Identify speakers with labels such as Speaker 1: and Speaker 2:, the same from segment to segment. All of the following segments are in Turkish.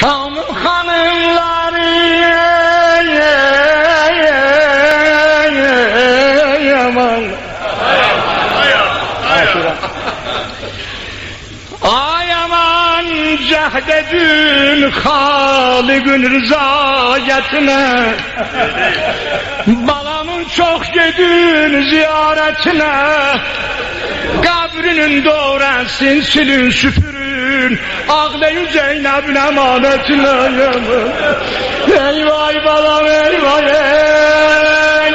Speaker 1: Şam'ın hanımları yaman. Ay aman cehdedün Halık'ın rızayetine. Balamın çok gedün ziyaretine. Kabrinin doğransın silin süpürün Ağlayın Zeynep'in emanetine Eyvay balam eyvay ey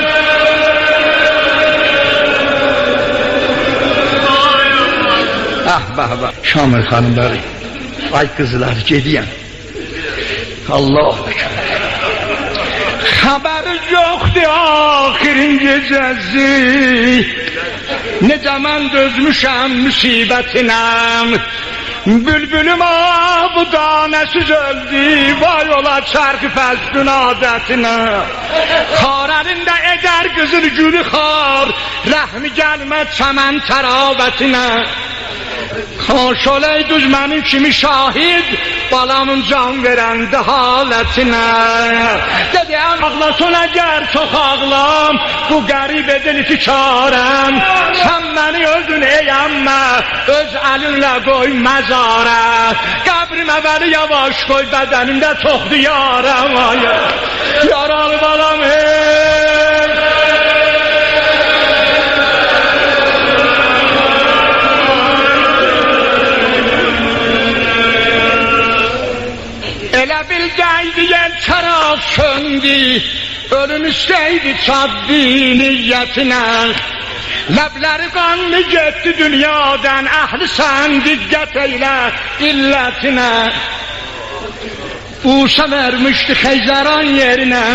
Speaker 1: Ah bah bah Şamil hanımları Ay kızlar gediyen Allah Haberi yoktu ahirin gecesi. Ne zaman dözmüşem musibetine Bülbülüm bu danesiz öldü. Vay ola çarkı fəzdün adetine Xarəlində edər qızıl gülü xar. Rəhmi gəlməz çəmən təravətinə Xoş olaydız mənim kimi şahid Balamın can verəndə halətinə. Dediyəm ağlason əgər çox ağlam Bu qərib edil ki karəm Sən məni əmmə Öz əlinlə qoy məzarə. Qəbrimə vəli yavaş qoy bədənimdə çoxdur yarəm ay. Yaralı balam ey Elə bildəydi yel çaraq söndü Ölüm istəydi çaddi niyyətinə Ləbləri qanlı getdi dünyadan Əhli sən diqqət eylə illətinə Uşa vermişdi Xeyzəran yerinə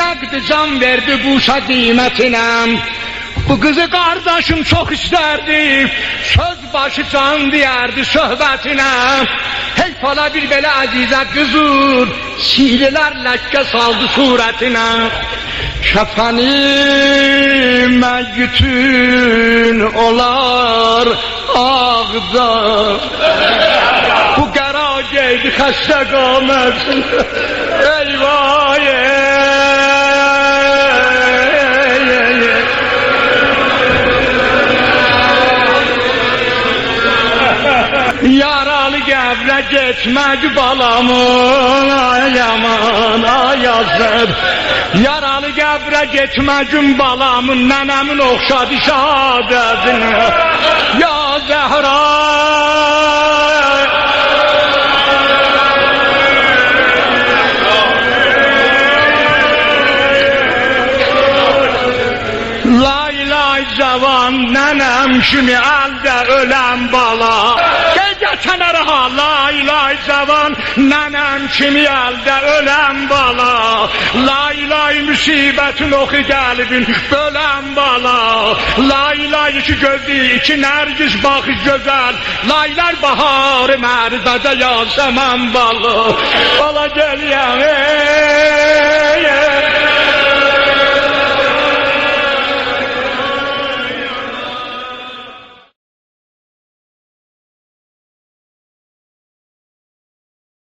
Speaker 1: Nəqd can verdi Buşa qiymətinə Bu kızı kardeşim çok isterdi Söz başı can diyerdi söhbetine Hey fala bir bela azize kızır Şiirler lekke saldı suretine Kefenime bütün olar ağda. Bu kara geydi xəstə qaməsin Eyvah ey, ey, ey. Yaralı qəbrə getmək balamın ay aman ay yazır Yaralı qəbrə getməgün balamın nənəmin oxşadı şəhadətinə Ya Zəhra Lay lay cavan nənəm kimi əldə ölən bala. Gecə kənara ha lay lay cavan nənəm kimi əldə ölən bala. Lay lay müsibətin oxu qəlbin bölən bala. Lay lay iki gözlü iki nərgiz baxı gözəl Laylar baharı mərbədə yasəmən balı. Bala gəliyəm ey